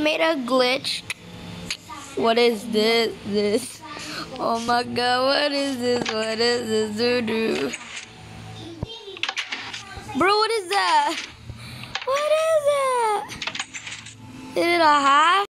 Made a glitch. What is this? This. Oh my god, what is this? What is this? Doo doo. Bro, what is that? What is that? Is it a half?